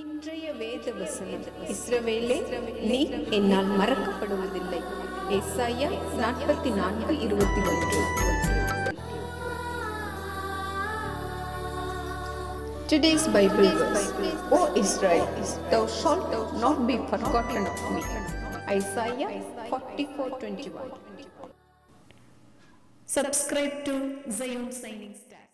இன்றைய வேத வசனம் இஸ்ரவேலே நீ என்னால் மறக்கப்படுவதில்லை எஸ்ஐயா நாற்பத்தி நான்கு இருபத்தி ஒன்று Today's Bible verse O Israel, thou shalt not be forgotten of me. Isaiah 44:21. Subscribe to Zion Signing Star.